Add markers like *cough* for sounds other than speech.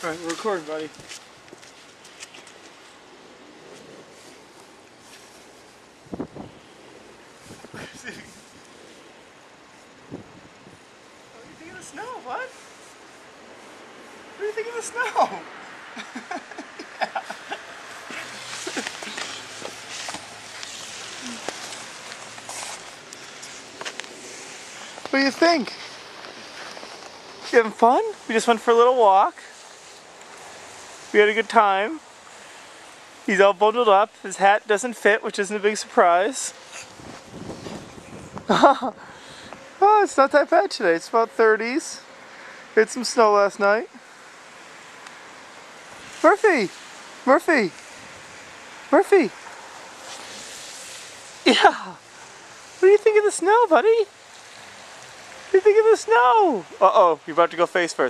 Alright, we're recording, buddy. What do you think of the snow, bud? What do you think of the snow? *laughs* What do you think? You having fun? We just went for a little walk. We had a good time. He's all bundled up. His hat doesn't fit, which isn't a big surprise. *laughs* oh, it's not that bad today. It's about 30s. We had some snow last night. Murphy! Murphy! Murphy! Yeah! What do you think of the snow, buddy? What do you think of the snow? Uh-oh, you're about to go face first.